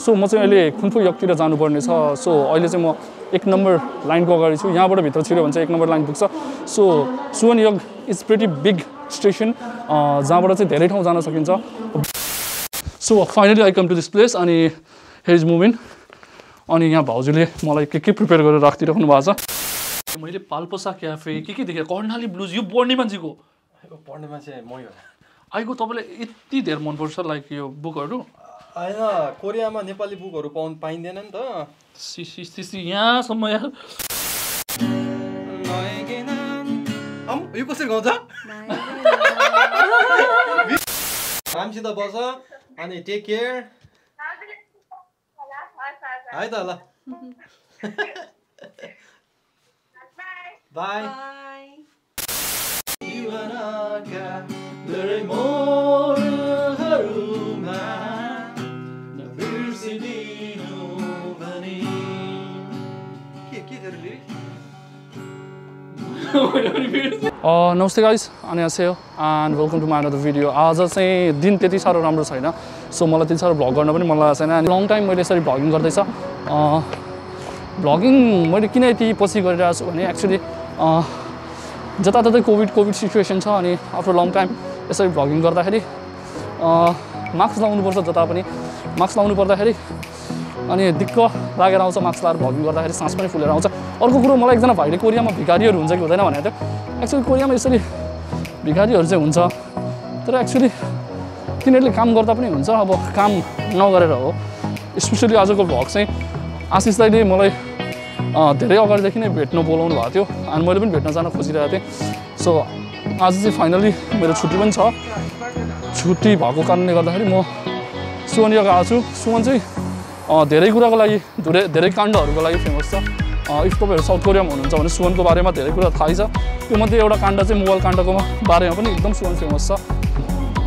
So म चाहिँ अहिले खुन्फु यकतिर जानुपर्ने छ। सो अहिले चाहिँ म एक नम्बर लाइनको अगाडि छु। यहाँबाट भित्र छिर्यो भने चाहिँ एक नम्बर लाइन पुग्छ। सो सुवन यग इज प्रिटी बिग स्टेसन जहाँबाट चाहिँ धेरै ठाउँ जान सकिन्छ। So finally I come to this place अनि हेज मुभमेन्ट अनि यहाँ भाउजूले मलाई के के प्रिपेयर गरेर राखिदिइराख्नु भएको छ। मैले पाल्पोसा क्याफे के के देखेँ? कर्णाली ब्लुज यो पढ्ने मान्छेको। पढ्ने मान्छे मै हो आइको तपाईँलाई यति धेरै मनपर्छ लाइक यो बुकहरू? होइन कोरियामा नेपाली बुकहरू पाउनु पाइँदैन नि त। यहाँसम्म यहाँ अम्, यो कसरी गाउँछ? रामसित बस। अनि टेक केयर। है त ल। बाई। नमस्ते गाइस अनि हो and welcome to my another video आज चाहिँ दिन त्यति साह्रो राम्रो छैन। सो मलाई त्यति साह्रो भ्लग गर्न पनि मन लागेको छैन। अनि लङ टाइम मैले यसरी भ्लगिङ गर्दैछ। भ्लगिङ मैले किन यति पछि गरिरहेको छु भने एक्चुली जताततै कोभिड कोभिड सिचुएसन छ अनि आफ्टर लङ टाइम यसरी भ्लगिङ गर्दाखेरि मास्क लाउनुपर्छ जता पनि। मास्क लाउनु पर्दाखेरि अनि दिक्क लागेर आउँछ मास्क लाएर भ्लगिङ गर्दाखेरि सास पनि फुलेर आउँछ। अर्को कुरो मलाई एकजना भाइले कोरियामा भिखारीहरू हुन्छ कि हुँदैन भनेको थियो। एक्चुली कोरियामा यसरी भिखारीहरू चाहिँ हुन्छ तर एक्चुली तिनीहरूले काम गर्दा पनि हुन्छ अब काम नगरेर हो। स्पेसली आजको भ्लग चाहिँ आशिष दाईले मलाई धेरै अगाडिदेखि नै भेट्न बोलाउनु भएको थियो अनि मैले पनि भेट्न जान खोजिरहेको थिएँ। सो आज चाहिँ फाइनली मेरो छुट्टी पनि छ। छुट्टी भएको कारणले गर्दाखेरि म सुवन गएको छु। सुवन चाहिँ धेरै कुराको लागि धेरै धेरै काण्डहरूको लागि फेमस छ. इफ तपाईँहरू साउथ कोरियामा हुनुहुन्छ भने सुवनको बारेमा धेरै कुरा थाहै छ। त्यो मध्ये एउटा काण्ड चाहिँ मोबाइल काण्डको बारेमा पनि एकदम सुवन फेमस छ।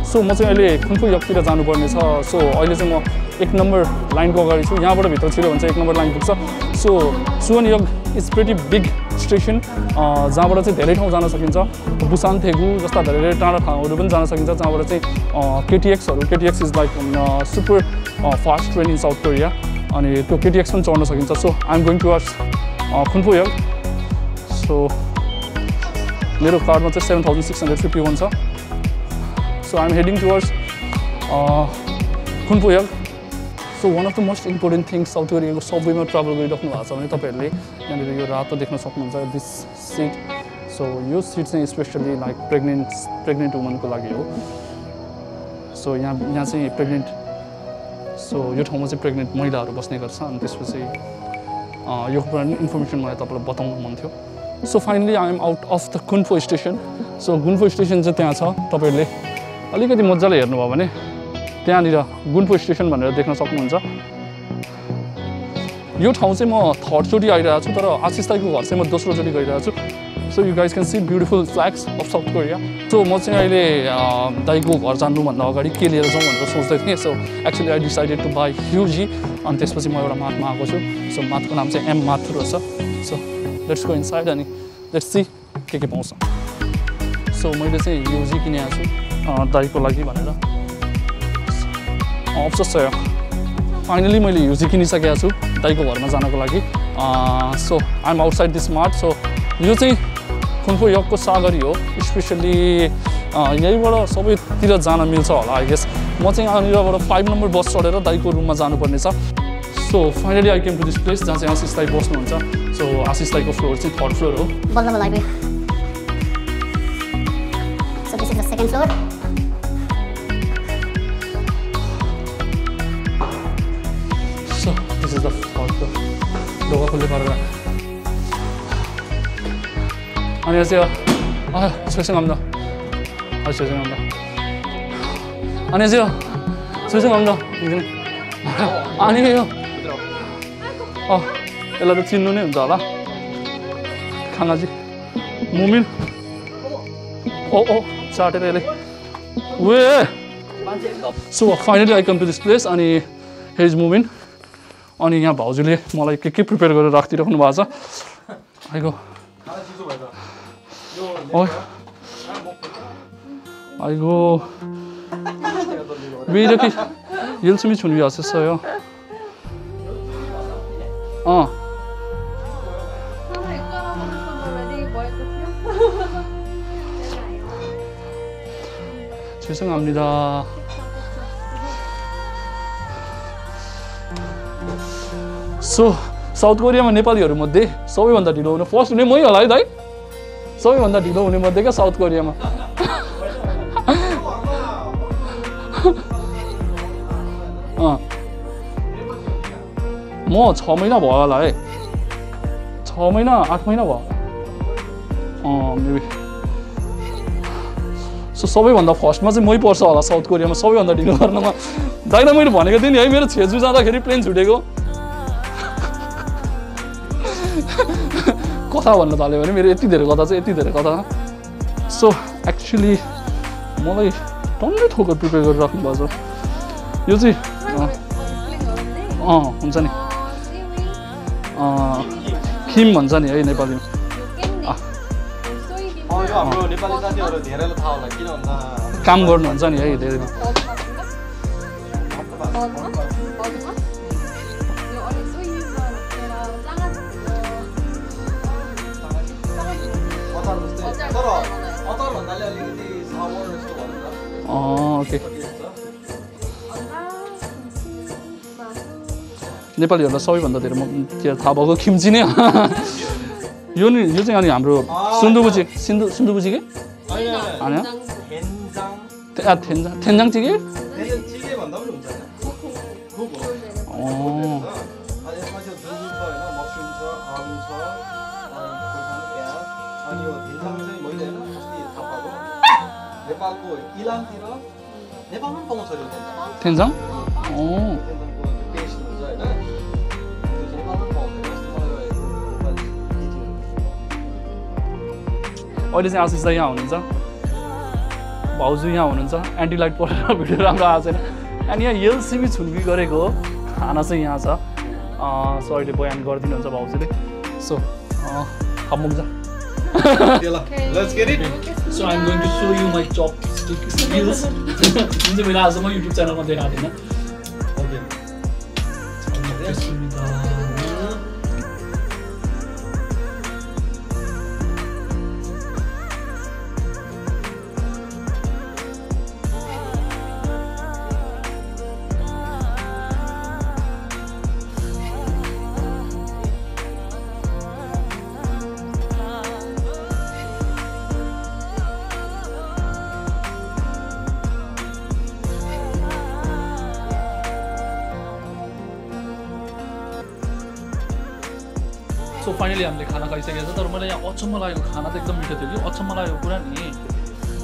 सो म चाहिँ अहिले खुन्फु यकतिर जानुपर्ने छ? सो अहिले चाहिँ म एक नम्बर लाइनको अगाडि छु। यहाँबाट भित्र छिर्यो भने चाहिँ एक नम्बर लाइन पुग्छ। सो सुवन यग इज प्रिटी बिग स्टेसन जहाँबाट चाहिँ धेरै ठाउँ जान सकिन्छ। बुसान थेगु जस्ता धेरै टाढा ठाउँहरू पनि जान सकिन्छ जहाँबाट चाहिँ केटिएक्सहरू KTX is like super fast train in South Korea अनि त्यो केटिएक्स पनि चढ्न सकिन्छ। सो आइएम गोइङ टु वर्स खुन्फु यग सो मेरो कार्डमा चाहिँ seven thousand six hundred fifty one छ I'm heading towards uh, Khunpuyag. So one of the most important things South कोरियाको सबवेमा ट्राभल गरिराख्नु भएको छ भने तपाईँहरूले यहाँनिर यो रातो देख्न सक्नुहुन्छ दिस सिट सो यो सिट चाहिँ स्पेसली लाइक प्रेग्नेन्ट प्रेग्नेन्ट वुमनको लागि हो सो यहाँ यहाँ चाहिँ प्रेग्नेन्ट सो यो ठाउँमा चाहिँ प्रेग्नेन्ट महिलाहरू बस्ने गर्छ अनि त्यसपछि यो कुरा इन्फर्मेसन मलाई तपाईँलाई बताउनु मन थियो so finally I am out of the Gunpo station so Gunpo station चाहिँ त्यहाँ छ तपाईँहरूले अलिकति मजाले हेर्नुभयो भने त्यहाँनिर गुन्फो स्टेसन भनेर देख्न सक्नुहुन्छ। यो ठाउँ चाहिँ म थर्डचोटि आइरहेको छु तर आशिष दाईको घर चाहिँ म दोस्रोचोटि गइरहेको छु। So you guys can see beautiful flags of South Korea so म चाहिँ अहिले दाईको घर जानुभन्दा अगाडि के लिएर जाउँ भनेर सोच्दै थिएँ। So actually I decided to buy ह्युजी अनि त्यसपछि म एउटा माथमा आएको छु। सो माथको नाम चाहिँ एम माथ रहेछ सो लेट्स गो इनसाइड अनि लेट्स सी के के पाउँछ। सो मैले चाहिँ ह्युजी किनेको छु दाईको लागि भनेर। अफसोस छ। फाइनली मैले ह्युजी किनिसकेको छु दाईको घरमा जानको लागि। So I'm outside this mart so यो चाहिँ खुन्फो यगको सागरी हो। स्पेसली यहीँबाट सबैतिर जान मिल्छ होला आई गेस म चाहिँ यहाँनिरबाट फाइभ नम्बर बस चढेर दाईको रुममा जानुपर्ने छ। So finally I came to this place जहाँ चाहिँ आशिष दाई बस्नुहुन्छ। सो आशिष दाईको फ्लोर चाहिँ थर्ड फ्लोर हो। Bottom library. So 안녕하세요. 아, 죄송합니다. 아, 죄송합니다. 안녕하세요. 죄송합니다. 이제는 아, 아니에요. 아, यसलाई त चिन्नु नै हुन्छ होला खानाजी मुमिन ओ ओ चाटेर यसले way so finally I come to this place अनि हेज मुमिन अनि यहाँ भाउजूले मलाई के के प्रिपेयर गरेर राखिदिइराख्नु भएको छ आइगो ओइ 아이고 왜 이렇게 열심히 준비하셨어요? अँ मलाई कराउनु रेडी भएको थियो 죄송합니다. सो साउथ कोरियामा नेपालीहरूमध्ये सबैभन्दा ढिलो हुने फर्स्ट हुने मै होला है दाइ सबैभन्दा ढिलो हुने मध्ये क्या साउथ कोरियामा। म छ महिना भयो होला है। छ महिना आठ महिना भयो। मेबी सो सबैभन्दा फर्स्टमा चाहिँ मै पर्छ होला साउथ कोरियामा सबैभन्दा ढिलो गर्नमा। दाइलाई मैले भनेको थिएँ नि है मेरो छेजु जाँदाखेरि प्लेन छुटेको। कथा भन्न थाल्यो भने मेरो यति धेरै कथा चाहिँ यति धेरै कथा सो एक्चुली मलाई टन्नै थोकर प्रिपेयर गरेर राख्नु भएको छ यो चाहिँ अँ, हुन्छ नि खिम भन्छ नि है नेपालीमा काम गर्नुहुन्छ नि है धेरै ओके? नेपालीहरूलाई सबैभन्दा धेरै म के थाहा भएको खिम्ची नै यो नि यो चाहिँ अनि हाम्रो सुन्दुबुची सिन्दु सुन्दुबुची के होइन, होइन, होइन हेन्जाङ ते- आ, थेन्जा थेन्जाङची के नेपालको इलामतिर नेपालमा पनि पाउँछ अरे थेन्जाङ अहिले चाहिँ आशिष दाई यहाँ हुनुहुन्छ भाउजू यहाँ हुनुहुन्छ एन्टी लाइट परेर भिडियो राम्रो आएको छैन अनि यहाँ एलसिबी छुल्की गरेको हो खाना चाहिँ यहाँ छ अँ, सो अहिले बयान गरिदिनुहुन्छ भाउजूले सो खमुक जा Okay, ल let's get it so I'm skills जुन चाहिँ मैले आजसम्म युट्युब च्यानलमा देखाएको थिइनँ फाइनली हामीले खाना खाइसकेको छ तर मलाई यहाँ अचम्म लागेको खाना त एकदम मिठो थियो कि अचम्म लागेको कुरा नि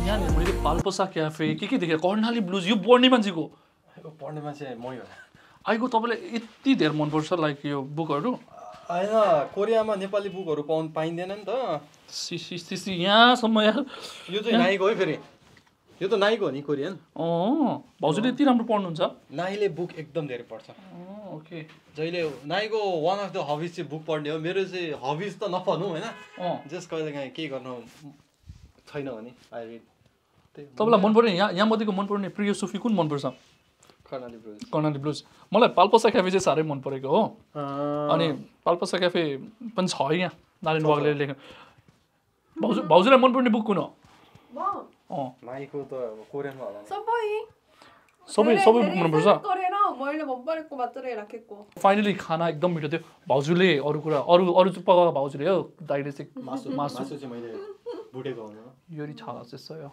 यहाँनिर मैले पाल्पोसा क्याफे के के देखेँ कर्णाली ब्लुज यो पढ्ने मान्छेको पढ्ने मान्छे मै हो आइको तपाईँलाई यति धेरै मनपर्छ लाइक यो बुकहरू होइन कोरियामा नेपाली बुकहरू पाउनु पाइँदैन नि त सिसी यहाँसम्म यार यो चाहिँ नाइको है फेरि यो त नाइको हो नि कोरियन। अँ भाउजूले यति राम्रो पढ्नुहुन्छ? नाइले बुक एकदम धेरै पढ्छ। अँ, ओके। जहिले नाइको वान अफ द हबिज चाहिँ बुक पढ्ने हो मेरो चाहिँ हबिज त नपढ्नु होइन। जस कहिले काहीँ के गर्नु छैन भने आई रिड तपाईँलाई मनपर्ने यहाँ यहाँमध्येको मनपर्ने प्रिय सुफी कुन मनपर्छ? कर्णाली ब्रुज। कर्णाली ब्लुज मलाई पाल्पोसा क्याफे चाहिँ साह्रै मन परेको हो अनि पाल्पोसा क्याफे पनि छ यहाँ नारायण वागले लेख्नु भाउजू भाउजूलाई मनपर्ने बुक कुन हो? अँ नाइको त अब कोरियनमा होला सबै सबै सबै मनपर्छ फाइनली खाना एकदम मिठो थियो भाउजूले अरू कुरा अरू अरू चाहिँ पकाएको भाउजूले हो दाइले चाहिँ मासु मासु चाहिँ मैले भुटेको हुनु यो छाला जस्तो हो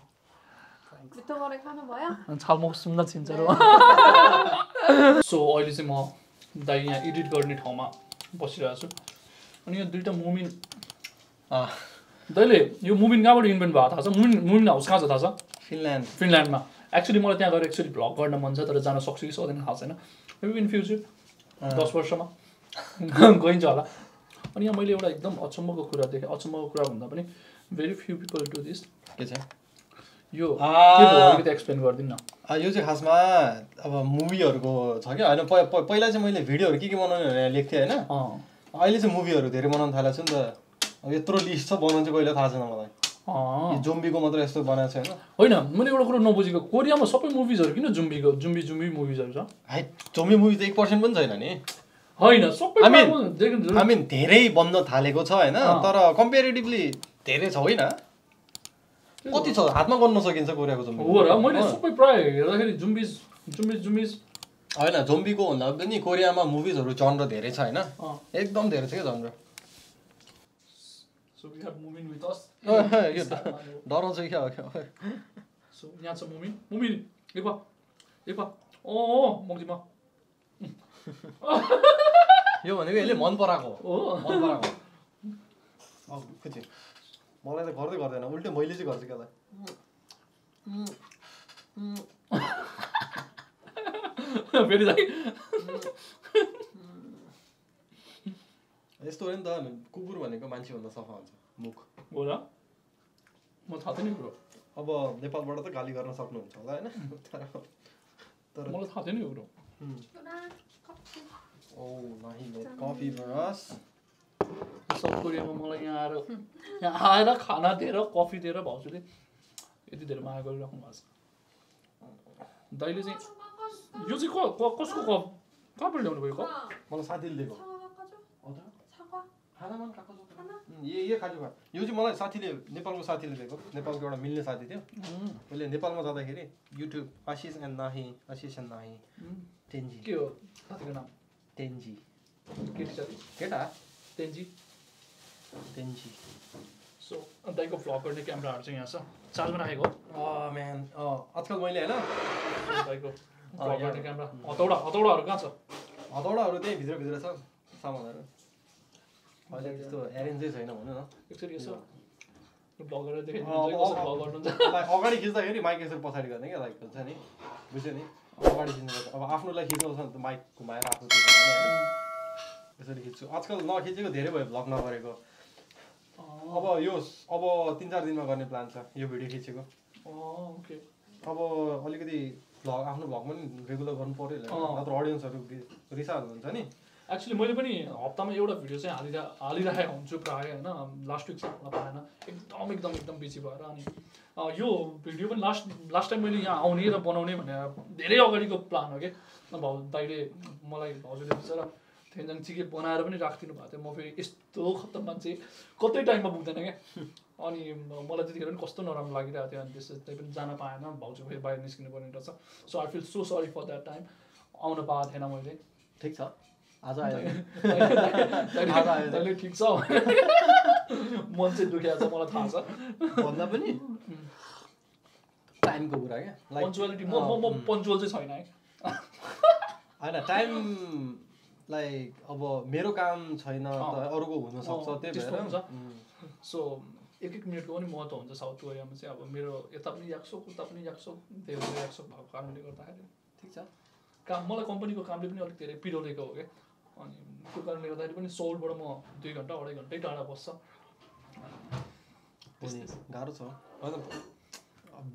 मिठो गरेर खानु भयो छाल म सुन्न छिन्छ र सो अहिले चाहिँ म दाइ यहाँ एडिट गर्ने ठाउँमा बसिरहेको छु अनि यो दुइटा मुमिन अँ, दाइले यो मुमिन कहाँबाट इन्भेन्ट भएको थाहा छ? मुमिन मुमिन हाउस कहाँ छ थाहा छ? फिनल्यान्ड। फिनल्यान्डमा। एक्चुली मलाई त्यहाँ गएर एक्चुली भ्लग गर्न मन छ तर जान सक्छु कि सक्दैन थाहा छैन। मेबी इन फ्युचर दस वर्षमा। गइन्छ होला। अनि यहाँ मैले एउटा एकदम अचम्मको कुरा देखेँ। अचम्मको कुरा भन्दा पनि very few people do this के छ? यो अलिकति एक्सप्लेन गरिदिनु न यो चाहिँ खासमा अब मुभीहरूको छ क्या? होइन पहिला चाहिँ मैले भिडियोहरू के के बनाउने लेख्थेँ होइन? अहिले चाहिँ मुभीहरू धेरै बनाउनु थालेको छु नि त। यत्रो लिस्ट छ बनाउनु चाहिँ कहिले थाहा छैन मलाई। जोम्बीको मात्र यस्तो बनाएको छ होइन होइन मैले एउटा कुरो नबुझेको कोरियामा सबै मुभिजहरू किन जुम्बीको जुम्बी जुम्बी मुभिजहरू छ? हाइ जोम्बी मुभी त एक पर्सेन्ट पनि छैन नि। होइन सबै धेरै- आई मिन धेरै बन्न थालेको छ होइन। तर कम्पेरिटिभली धेरै छ होइन? कति छ? हातमा गर्न सकिन्छ कोरियाको हो जम्बी र मैले। सबै प्रायः हेर्दाखेरि जुम्बिज जुम्बिज जुम्बिज होइन जोम्बीको भन्दा पनि कोरियामा मुभिजहरू जनर धेरै छ होइन? एकदम धेरै छ क्या genre we have moving with us यो डराउँछ क्या सो यहाँ छ मुमिन मुमिन एक पा एक पा ओ मङ्जीमा यो भनेको यसले मन पराएको हो हो मन पराएको खुसी मलाई त गर्दै गर्दैन. उल्टै मैले चाहिँ गर्छु क्या फेरि चाहिँ यस्तो हो नि त कुकुर भनेको मान्छेभन्दा सफा हुन्छ मुख हो र म थाहा थिएन कुरो अब नेपालबाट त गाली गर्न सक्नुहुन्छ होला होइन तर तर मलाई थाहा थिएन यो कुरो कफी साउथ कोरियामा मलाई यहाँ आएर यहाँ आएर खाना दिएर कफी दिएर भाउजूले यति धेरै माया गरिराख्नु भएको छ दाइले चाहिँ यो चाहिँ कसको कप कहाँबाट ल्याउनु भयो कप मलाई साथीले दिएको खानामा ए ए खाजु खा यो चाहिँ मलाई साथीले नेपालको साथीले दिएको नेपालको एउटा मिल्ने साथी थियो मैले नेपालमा जाँदाखेरि युट्युब आशिष एन्ड नाही आशिष एन्ड नाही टेन्जी के हो साथीको नाम टेन्जी केटी साथी केटा तेन्जी टेन्जी सो दाइको भ्लग गर्ने क्यामेराहरू चाहिँ यहाँ छ चार्जमा राखेको अँ म्यान अँ आजकल मैले होइन दाइको अँ, भ्लग यहाँ। गर्ने क्यामेरा हतौडा हतौडाहरू कहाँ छ हतौडाहरू त्यही भित्रभित्र छ सामानहरू अहिले त्यस्तो एरेन्जै छैन भनौँ न एकचोटि यसो अगाडि खिच्दाखेरि माइक यसो पछाडि गर्ने क्या लाइक हुन्छ नि बुझ्यो नि अगाडि खिच्नुपर्छ अब आफ्नोलाई खिच्नु छ भने त माइक घुमाएर आफ्नो यसरी खिच्छु आजकल नखिचेको धेरै भयो भ्लग नगरेको अब यो अब तिन चार दिनमा गर्ने प्लान छ यो भिडियो खिचेको ओके अब अलिकति भ्लग आफ्नो भ्लग पनि रेगुलर गर्नु पऱ्यो। नत्र अडियन्सहरू रिसाहरू हुन्छ नि एक्चुली मैले पनि हप्तामा एउटा भिडियो चाहिँ हालिरह हालिरहेको हुन्छु प्रायः होइन। लास्ट विक चाहिँ पाएन। एकदम एकदम एकदम बिजी भएर अनि यो भिडियो पनि लास्ट लास्ट टाइम मैले यहाँ आउने र बनाउने भनेर धेरै अगाडिको प्लान हो कि? भाउ दाइले मलाई भाउजूले बिचरा थेन्जाङ चिके बनाएर पनि राखिदिनु भएको थियो। म फेरि यस्तो खत्तम मान्छे कतै टाइममा पुग्दैन क्या। अनि मलाई त्यतिखेर पनि कस्तो नराम्रो लागिरहेको थियो अनि त्यस पनि जान पाएन। भाउजू फेरि बाहिर निस्किनु पर्ने रहेछ। So I feel so sorry for that time आउन पाएको थिएन मैले। ठिक छ। आज आयो। तैँले- ठिक छ। मन चाहिँ दुखिएको छ मलाई थाहा छ। भन्दा पनि? टाइमको कुरा क्या। पन्चुअलिटी म म पन्चुअल चाहिँ छैन है। होइन टाइम लाइक अब मेरो काम छैन अरूको हुनसक्छ त्यही भएर। हुन्छ। सो एक एक मिनटको पनि महत्त्व हुन्छ साउथ कोरियामा चाहिँ। अब मेरो यता पनि याक्सोक उता पनि याक्सोक धेरै धेरै याक्सोक भएको कारणले गर्दाखेरि। ठिक छ। काम मलाई कम्पनीको कामले पनि अलिक धेरै पिरोलेको हो क्या। अनि त्यो कारणले गर्दाखेरि पनि सोलबाट म दुई घन्टा अढाई घन्टै टाढा बस्छ। गाह्रो छ।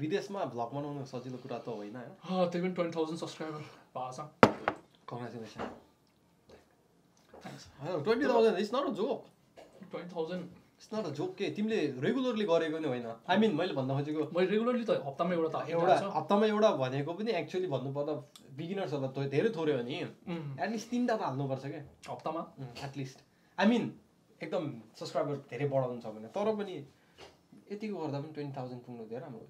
विदेशमा भ्लग बनाउनु सजिलो कुरा त होइन त्यही पनि ट्वेन्टी थाउजन्ड सब्सक्राइबर भएको छ। Congratulation twenty thousand it's not a joke. Twenty thousand it's not a joke के तिमीले रेगुलरली गरेको नि होइन। आई मिन मैले भन्न खोजेको मैले रेगुलरली त हप्तामा एउटा त एउटा हप्तामा एउटा भनेको पनि एक्चुअली भन्नुपर्दा बिगिनर्सहरूलाई त धेरै थोरै हो नि। एटलिस्ट तिनवटा त हाल्नुपर्छ क्या हप्तामा? एटलिस्ट आई मिन एकदम सब्सक्राइबर धेरै बढाउनु छ भने। तर पनि यतिको गर्दा पनि ट्वेन्टी थाउजन्ड पुग्नु धेरै राम्रो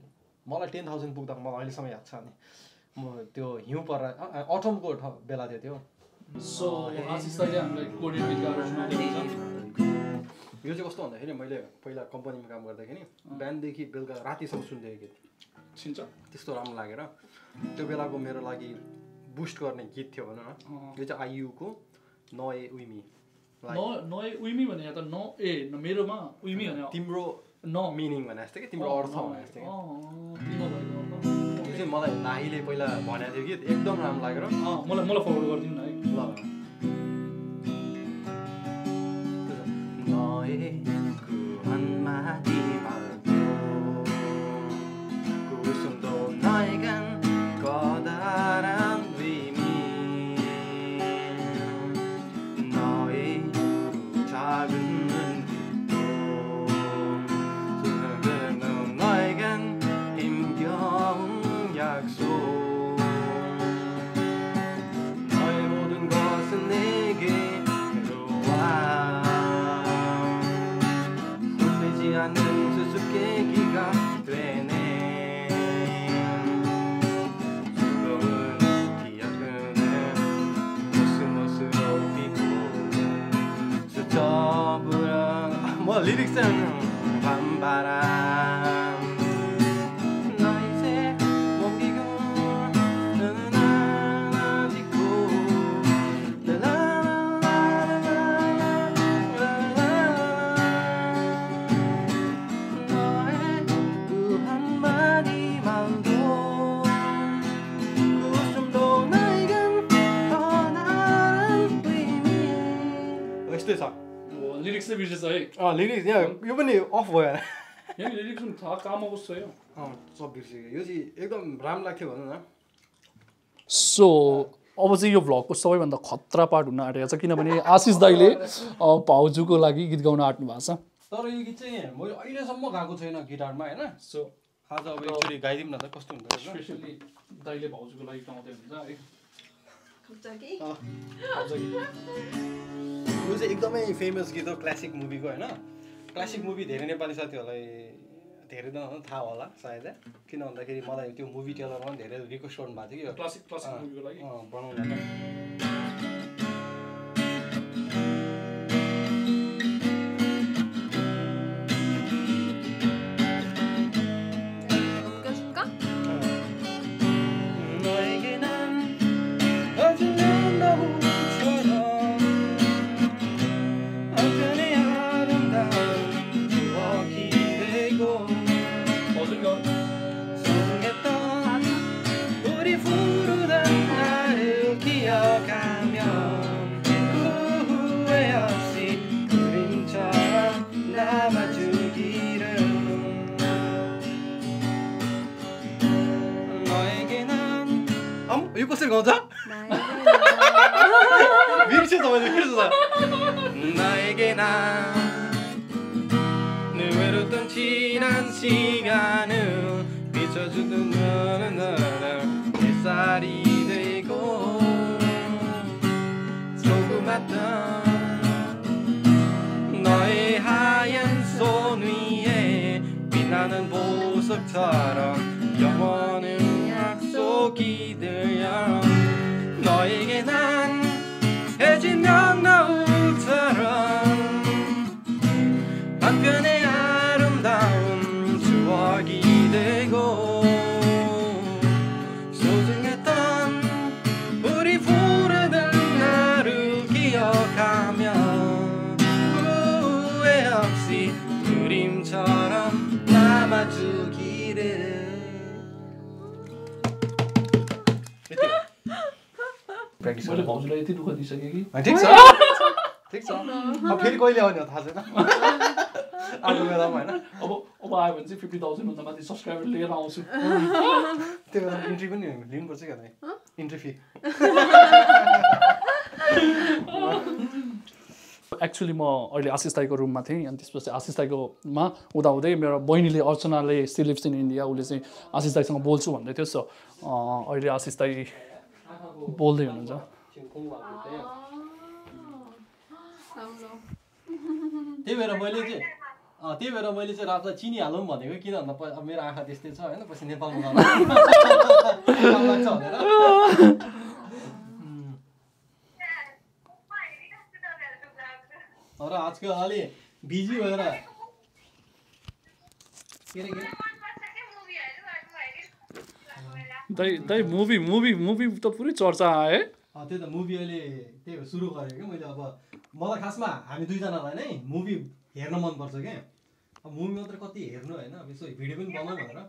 मलाई टेन थाउजन्ड पुग्दा मलाई अहिलेसम्म याद छ नि। म त्यो हिउँ पर अटमको बेला थियो त्यो। यो चाहिँ कस्तो भन्दाखेरि मैले पहिला कम्पनीमा काम गर्दाखेरि बिहानदेखि बेलुका रातिसम्म सुन्थेँ गीत छिन्छ त्यस्तो राम्रो लागेर त्यो बेलाको मेरो लागि बुस्ट गर्ने गीत थियो भनौँ न। यो चाहिँ आइयुको नए उइमी न नए उइमी भने त न ए न मेरोमा उइमी भने तिम्रो न। मिनिङ भने जस्तो कि तिम्रो अर्थ भने जस्तो कि। चाहिँ मलाई नाहीले पहिला भनेको थियो गीत एकदम राम्रो लागेर। मलाई मलाई फरवर्ड गरिदिनु न है। ल। 너의 그 한마디 말도 그 웃음도 너에겐 लिरिक्स यहाँ यो पनि अफ भयो यहाँ लिरिक्स छ काम आउँछ यो अँ सब बिर्सेँ यो चाहिँ एकदम राम्रो लाग्थ्यो भनौँ न सो अब चाहिँ यो भ्लगको सबैभन्दा खतरा पार्ट हुन आँटेको छ किनभने आशिष दाईले भाउजूको लागि गीत गाउन आँट्नु भएको छ तर यो गीत चाहिँ मैले अहिलेसम्म गाएको छैन गिटारमा होइन सो आज अब एकचोटि गाइदिउँ न त कस्तो हुन्छ स्पेसली दाइले भाउजूको लागि गाउँदै हुन्छ यो चाहिँ एकदमै फेमस गीत हो क्लासिक मुभीको होइन? क्लासिक मुभी धेरै नेपाली साथीहरूलाई धेरै नभए थाहा होला सायद। किन भन्दाखेरि मलाई त्यो मुभी टेलरमा पनि धेरै रिक्वेस्ट गर्नु भएको थियो कि क्लासिक क्लासिक मुभीको लागि। बनाउन 사랑 영원은 약속이 되야. 너에게 나 प्र्याक्टिस मैले भाउजूलाई यति दुःख दिइसकेँ कि? ठिक छ। ठिक छ। अब फेरि कहिले आउने हो थाहा छैन। अर्को बेलामा होइन। अब अब आयो भने चाहिँ फिफ्टी थाउजन्डभन्दा माथि सब्सक्राइबर लिएर आउँछु। त्यो बेला इन्ट्री पनि लिनुपर्छ क्या इन्ट्री फी एक्चुली म अहिले आशिष दाईको रुममा थिएँ अनि त्यसपछि आशिष दाईकोमा हुँदाहुँदै मेरो बहिनीले अर्चनाले सी लिभ्स इन इन्डिया उसले चाहिँ आशिष दाईसँग बोल्छु भन्दै थियो सो अँ, अहिले आशिष दाई बोल्दै हुनुहुन्छ त्यही भएर मैले चाहिँ अँ, त्यही भएर मैले चाहिँ रातलाई चिनिहालौँ भनेको किन भन्दा अब मेरो आँखा त्यस्तै छ होइन पछि नेपालमा जाँदा लाग्छ भनेर र आजकल अलि बिजी भएर के अरे के दाई मुभी मुभी मुभी त पुरै चर्चा आए अँ, त्यही त मुभी अहिले त्यही हो सुरु गरेको क्या मैले अब। मलाई खासमा हामी दुईजनालाई नै मुभी हेर्न मनपर्छ क्या। अब मुभी मात्र कति हेर्नु होइन अब यसो भिडियो पनि बनाउँ भनेर।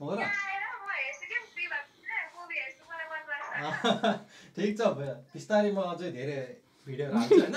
हो र। ठिक छ भयो बिस्तारै म अझै धेरै भिडियोहरू हाल्छु होइन?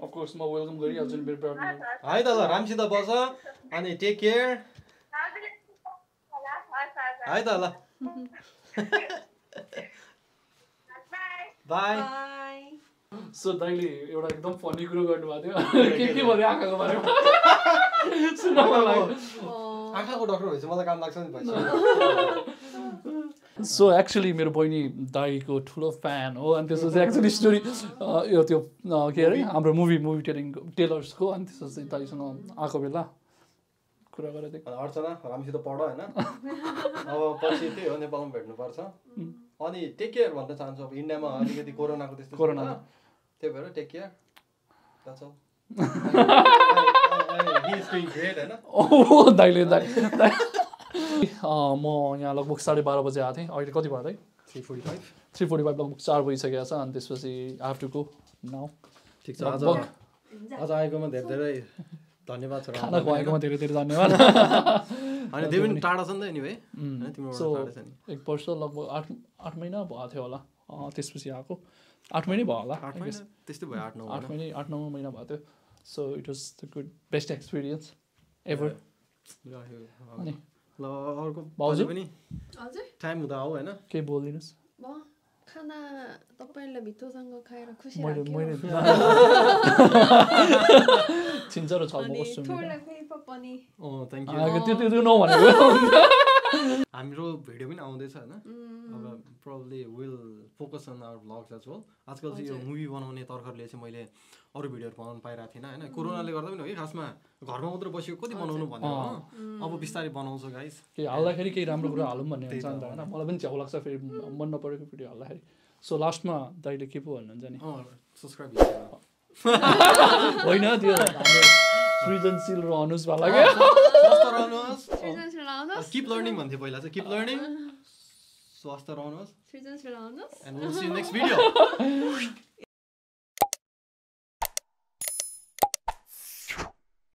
अफकोर्स म वेलकम गरिहाल्छु नि मेरो हस् है त ल रामसित बस अनि टेक केयर है त ल बाई सो दाइले एउटा एकदम फनी कुरो गर्नुभएको थियो। के के भन्यो आँखाको बारेमा? आँखाको डक्टर भएपछि मलाई काम लाग्छ नि भइसक्यो सो एक्चुली मेरो बहिनी दाईको ठुलो फ्यान हो अनि त्यसपछि एक्चुली स्टोरी यो त्यो के अरे हाम्रो मुभी मुभी टेलिङ टेलर्सको अनि त्यसपछि दाईसँग आएको बेला कुरा गरेर अर्चना राम्रोसित पढ होइन? अब पछि त्यही हो नेपालमा भेट्नुपर्छ। अनि टेक केयर भन्न चाहन्छु अब इन्डियामा अलिकति कोरोनाको त्यस्तो कोरोना। त्यही भएर टेक केयर दाइले दाइ म यहाँ लगभग साढे बाह्र बजे आएको थिएँ। अहिले कति भयो दाइ three forty five three forty five लगभग चार बजिसकेको छ अनि त्यसपछि हेभ टु गो नाउ ठिक छ आज आज आएकोमा धेरै धेरै धन्यवाद छ खाना खुवाएकोमा धेरै धेरै धन्यवाद। होइन त्यो पनि टाढा छ नि त तिम्रो सो नि। एक वर्ष लगभग आठ आठ महिना भएको थियो होला। त्यसपछि आएको। आठ महिनै भयो होला आठ. महिना? त्यस्तै भयो आठ नौ आठ महिना? आठ नौ महिना भएको थियो so it was the good best experience ever. अनि ल अर्को भाउजू? पनि। हजुर। टाइम हुँदा आऊ होइन? केही बोलिदिनुहोस्। खाना तपाईँलाई भित्रोसँग खाएर खुसी मैले थ्याङ्क यू त्यो त्यो नभनेको। हाम्रो भिडियो पनि आउँदैछ होइन? अब probably will focus on our vlogs as well आजकल चाहिँ यो मुभी बनाउने तर्खरले चाहिँ मैले अरू भिडियोहरू बनाउनु पाइरहेको थिइनँ होइन? कोरोनाले गर्दा पनि हो कि खासमा घरमा मात्र बसेको कति बनाउनु भन्यो हो? अब बिस्तारै बनाउँछु गाइस केही हाल्दाखेरि केही राम्रो कुरा हालौँ भन्ने हुन्छ नि त होइन? मलाई पनि च्याउ लाग्छ फेरि मन नपरेको भिडियो हाल्दाखेरि। सो लास्टमा दाइले के पो भन्नुहुन्छ नि? अँ सब्सक्राइब होइन त्यो सृजनशील रहनुहोस् वाला क्या? स्वस्थ रहनुहोस् सृजनशील आउनुहोस् किप लर्निङ भन्थ्यो पहिला चाहिँ। किप लर्निङ स्वस्थ रहनुहोस् सृजनशील आउनुहोस् and will see next video